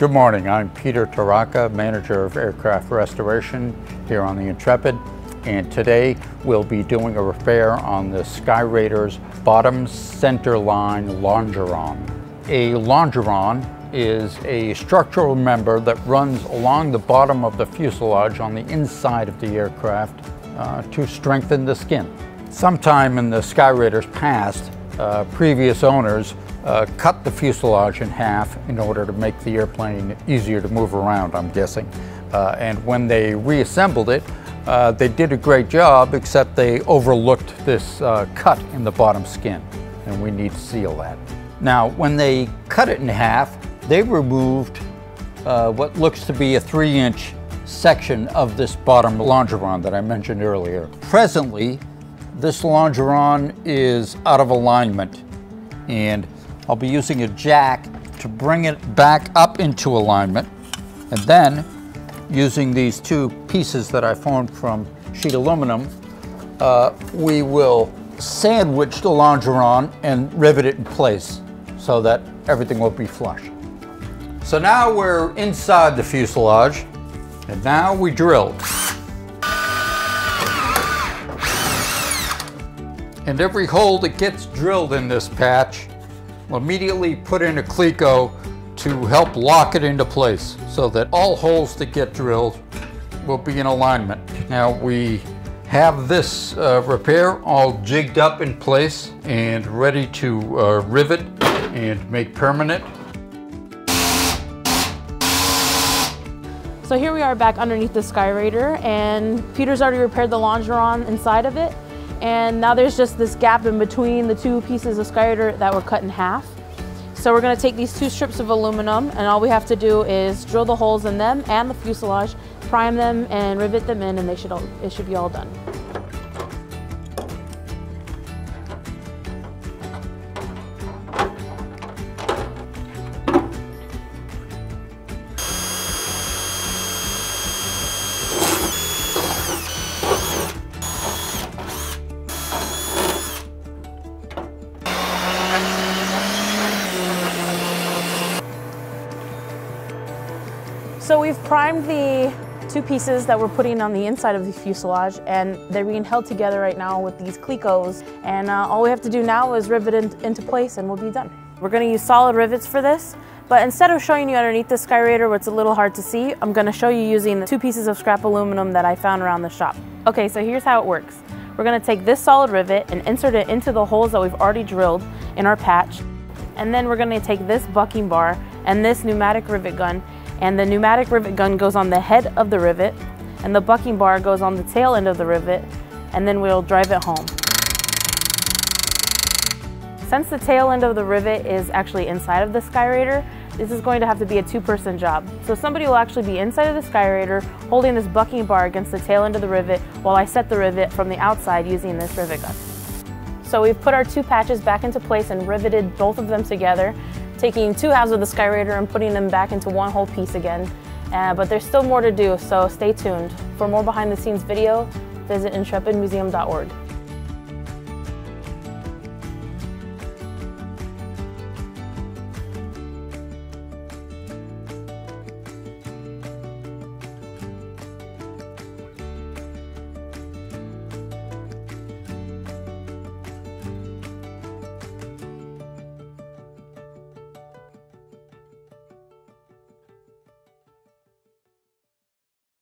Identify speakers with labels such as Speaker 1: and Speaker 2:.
Speaker 1: Good morning, I'm Peter Torraca, Manager of Aircraft Restoration here on the Intrepid, and today we'll be doing a repair on the Skyraider's bottom center line longeron. A longeron is a structural member that runs along the bottom of the fuselage on the inside of the aircraft uh, to strengthen the skin. Sometime in the Skyraider's past, uh, previous owners uh, cut the fuselage in half in order to make the airplane easier to move around, I'm guessing. Uh, and when they reassembled it, uh, they did a great job, except they overlooked this uh, cut in the bottom skin, and we need to seal that. Now, when they cut it in half, they removed uh, what looks to be a three inch section of this bottom longeron that I mentioned earlier. Presently, this longeron is out of alignment and I'll be using a jack to bring it back up into alignment and then using these two pieces that I formed from sheet aluminum, uh, we will sandwich the longeron and rivet it in place so that everything will be flush. So now we're inside the fuselage and now we drill. And every hole that gets drilled in this patch immediately put in a cleco to help lock it into place so that all holes that get drilled will be in alignment. Now we have this uh, repair all jigged up in place and ready to uh, rivet and make permanent.
Speaker 2: So here we are back underneath the Skyraider and Peter's already repaired the longeron inside of it. And now there's just this gap in between the two pieces of Skyraider that were cut in half. So we're gonna take these two strips of aluminum and all we have to do is drill the holes in them and the fuselage, prime them and rivet them in and they should all, it should be all done. So we've primed the two pieces that we're putting on the inside of the fuselage and they're being held together right now with these clecos and uh, all we have to do now is rivet it into place and we'll be done. We're going to use solid rivets for this but instead of showing you underneath the Skyraider where it's a little hard to see, I'm going to show you using the two pieces of scrap aluminum that I found around the shop. Okay, so here's how it works. We're going to take this solid rivet and insert it into the holes that we've already drilled in our patch and then we're going to take this bucking bar and this pneumatic rivet gun and the pneumatic rivet gun goes on the head of the rivet and the bucking bar goes on the tail end of the rivet and then we'll drive it home. Since the tail end of the rivet is actually inside of the Skyraider, this is going to have to be a two-person job. So somebody will actually be inside of the Skyraider holding this bucking bar against the tail end of the rivet while I set the rivet from the outside using this rivet gun. So we've put our two patches back into place and riveted both of them together taking two halves of the Skyraider and putting them back into one whole piece again. Uh, but there's still more to do, so stay tuned. For more behind the scenes video, visit intrepidmuseum.org.